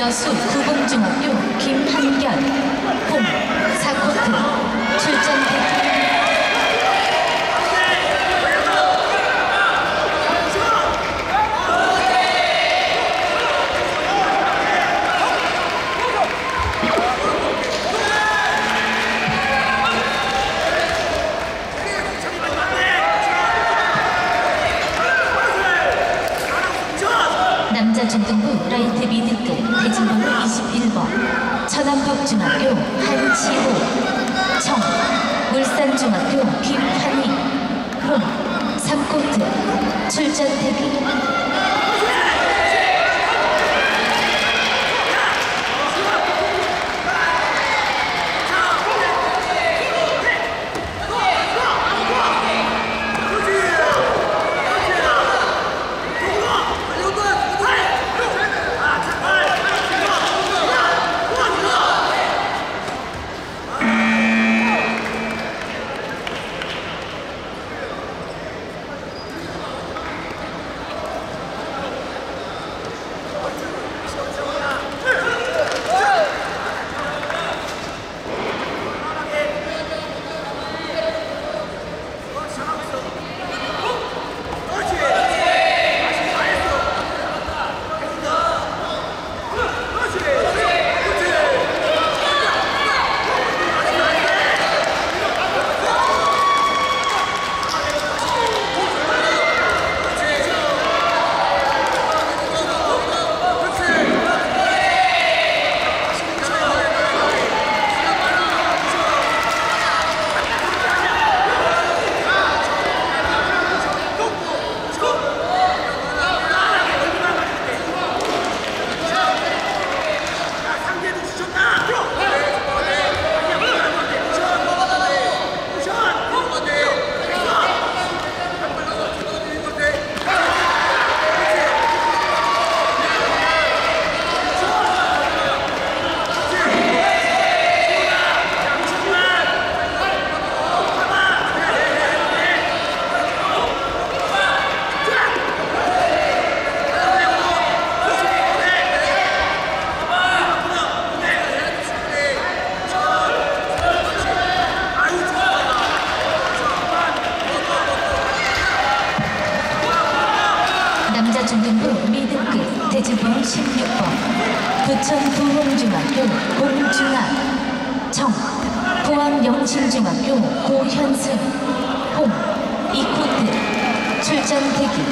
여수 구봉중학교 김한결 홍 사코트 출전 백남 중등부 라이트 미드급 대진번호 21번 천안북중학교 한치호 청 울산중학교 김환희 홍 삼코트 출전 대기 남자 중등부 미드급 대진번호 16번 부천 부홍중학교 공중학 정 포항 영신중학교 고현승 홍 이코트 출전 대기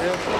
돼요.